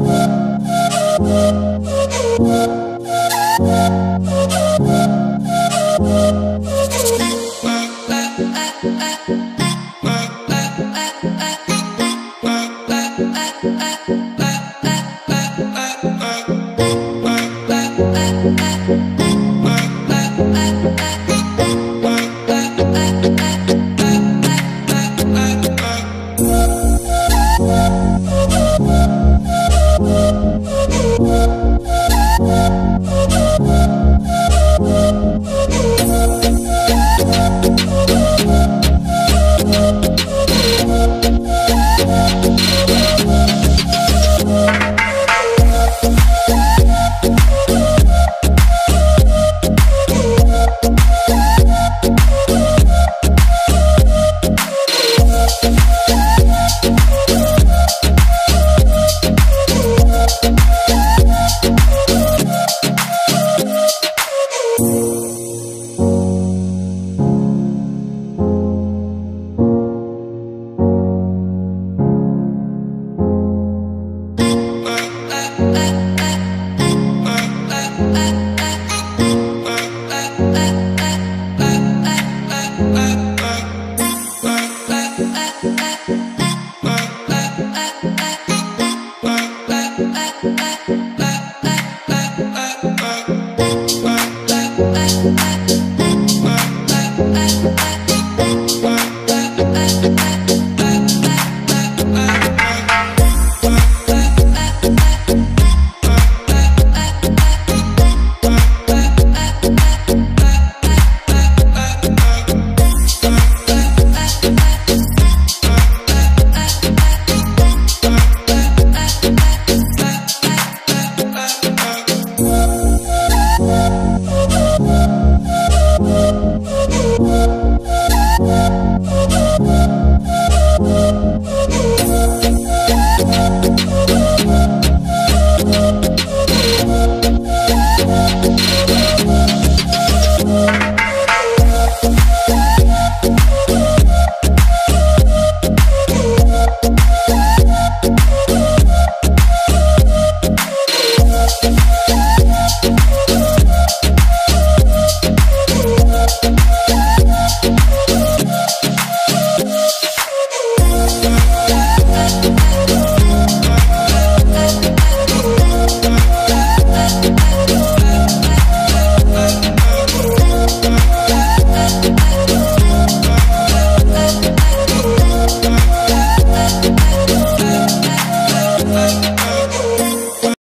I, I, Bye.